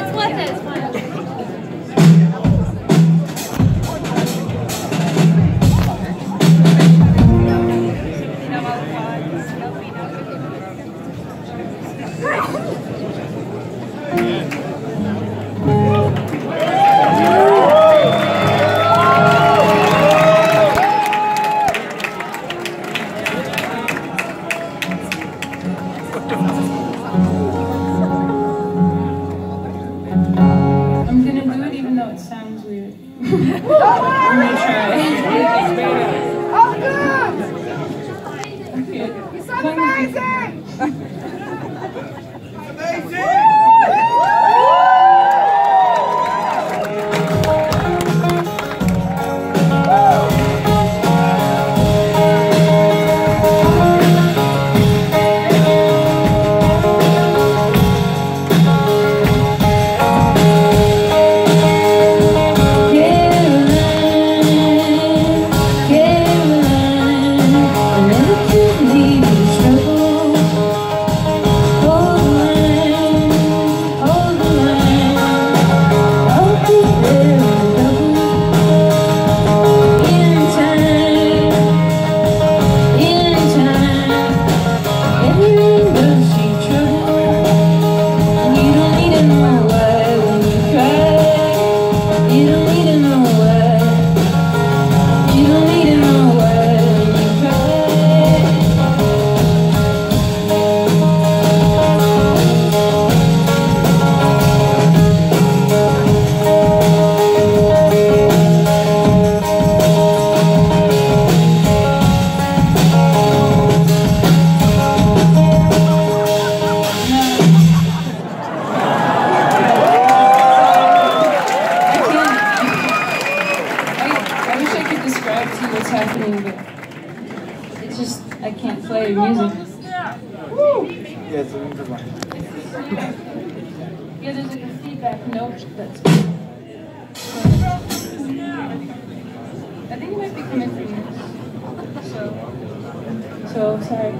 It's worth it. Yeah. oh, good! It's amazing! just I can't play music. Yeah, it's a Yeah, there's like a feedback note that's. I think it might be coming from this. So, so sorry.